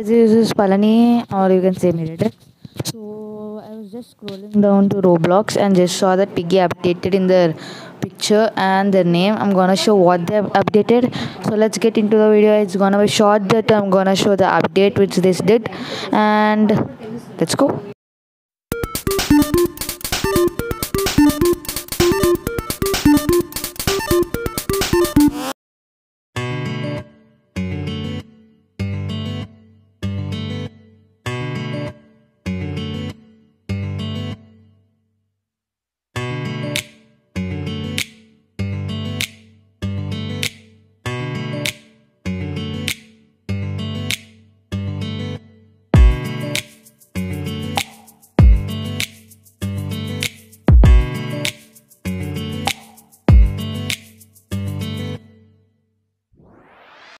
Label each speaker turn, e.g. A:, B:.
A: This is Palani, or you can say Miradex. So I was just scrolling down to Roblox and just saw that Piggy updated in their picture and their name. I'm gonna show what they have updated. So let's get into the video. It's gonna be short that I'm gonna show the update which this did, and let's go.